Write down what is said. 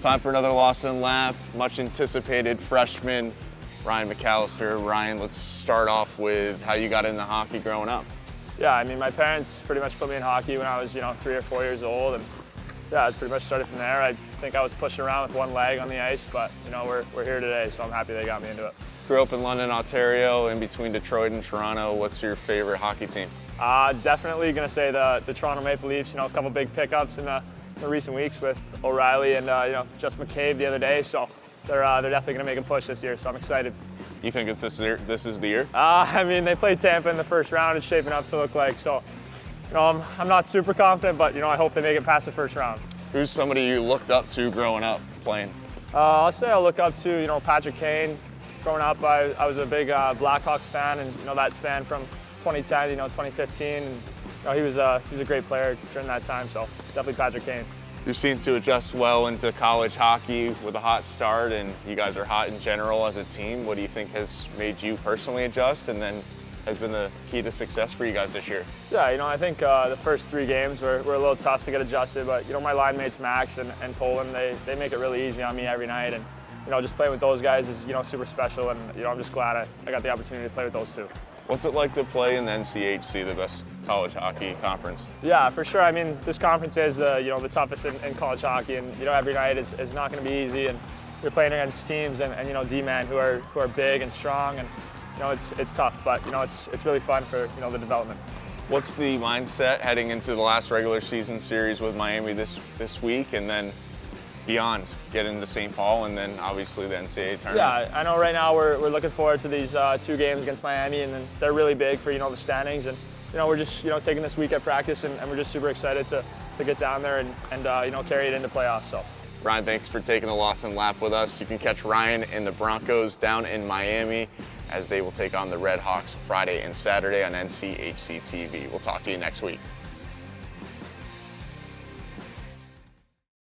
Time for another Lawson Lap. Much anticipated freshman Ryan McAllister. Ryan, let's start off with how you got into hockey growing up. Yeah, I mean, my parents pretty much put me in hockey when I was, you know, three or four years old, and yeah, it pretty much started from there. I think I was pushing around with one leg on the ice, but you know, we're, we're here today, so I'm happy they got me into it. Grew up in London, Ontario, in between Detroit and Toronto. What's your favorite hockey team? Uh, definitely going to say the, the Toronto Maple Leafs. You know, a couple big pickups in the, the recent weeks with O'Reilly and uh, you know just McCabe the other day. So they're uh, they're definitely going to make a push this year. So I'm excited. You think it's this year? This is the year? Uh, I mean, they played Tampa in the first round. It's shaping up to look like so. You know, I'm, I'm not super confident, but you know, I hope they make it past the first round. Who's somebody you looked up to growing up playing? Uh, I'll say I look up to you know Patrick Kane. Growing up, I, I was a big uh, Blackhawks fan, and you know that span from 2010, you know 2015. And, you know, he was a he was a great player during that time. So definitely Patrick Kane. You seem to adjust well into college hockey with a hot start, and you guys are hot in general as a team. What do you think has made you personally adjust, and then has been the key to success for you guys this year? Yeah, you know, I think uh, the first three games were, were a little tough to get adjusted, but you know, my line mates Max and, and Polin, they, they make it really easy on me every night, and you know, just playing with those guys is you know super special, and you know, I'm just glad I, I got the opportunity to play with those two. What's it like to play in the NCHC, the best college hockey conference? Yeah, for sure. I mean, this conference is uh, you know the toughest in, in, college hockey, and you know every night is, is not going to be easy, and you're playing against teams and, and you know D-men who are who are big and strong, and you know it's it's tough, but you know it's it's really fun for you know the development. What's the mindset heading into the last regular season series with Miami this this week, and then beyond, get into St. Paul, and then obviously the NCAA tournament? Yeah, I know right now we're, we're looking forward to these uh, two games against Miami, and then they're really big for you know the standings, and you know we're just you know taking this week at practice, and, and we're just super excited to, to get down there and, and uh, you know carry it into playoffs. So. Ryan, thanks for taking the Lawson Lap with us. You can catch Ryan and the Broncos down in Miami as they will take on the Red Hawks Friday and Saturday on NCHC TV. We'll talk to you next week.